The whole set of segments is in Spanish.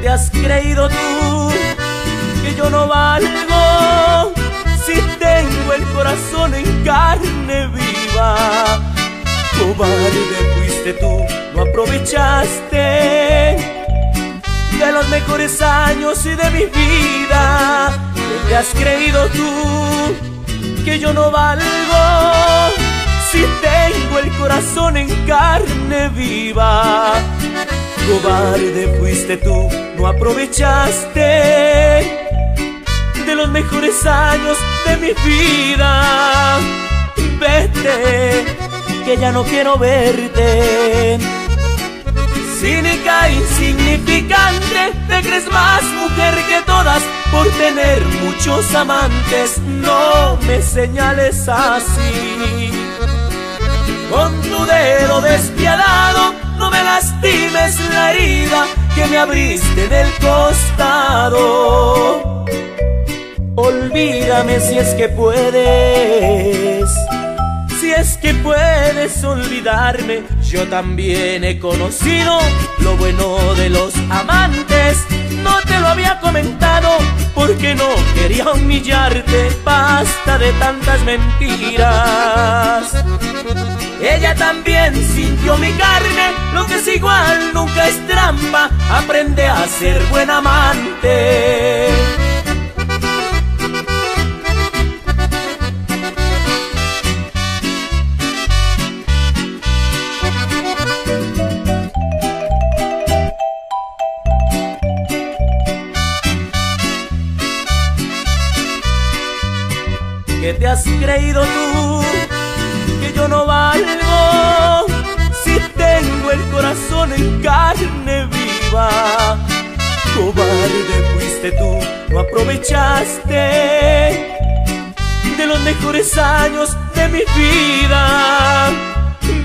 te has creído tú? Que yo no valgo si tengo el corazón en carne viva. Cobarde fuiste tú, no aprovechaste de los mejores años y de mi vida. Te has creído tú que yo no valgo si tengo el corazón en carne viva. Cobarde fuiste tú, no aprovechaste de los mejores años de mi vida. Vete, que ya no quiero verte. Cínica, insignificante, te crees más mujer que todas por tener muchos amantes. No me señales así. Con tu dedo despiadado, me lastimes la herida que me abriste del costado. Olvídame si es que puedes, si es que puedes olvidarme. Yo también he conocido lo bueno de los amantes. No te lo había comentado porque no quería humillarte. Basta de tantas mentiras. Ella también sintió mi carne, lo que es igual nunca es trampa. Aprende a ser buen amante. ¿Qué te has creído tú? Que yo no valgo si tengo el corazón en carne viva. Cobarde fuiste tú, no aprovechaste de los mejores años de mi vida.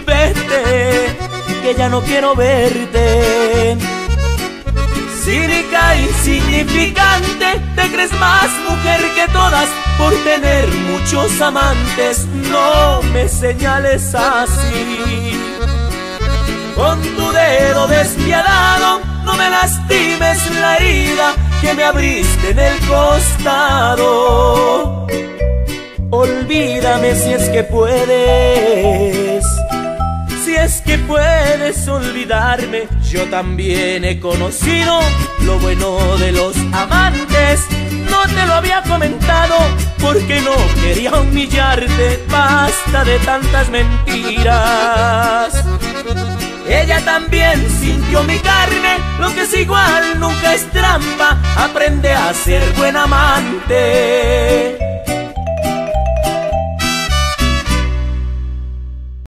Vete, que ya no quiero verte. Cínica, insignificante, te crees más mujer que todas por tener muchos amantes. No me señales así. Con tu dedo despiadado, no me lastimes la herida que me abriste en el costado. Olvídame si es que puedes. Si es que puedes olvidarme, yo también he conocido lo bueno de los amantes. No te lo había comentado porque no quería humillarte. Basta de tantas mentiras. Ella también sintió mi carne, lo que es igual nunca es trampa. Aprende a ser buen amante.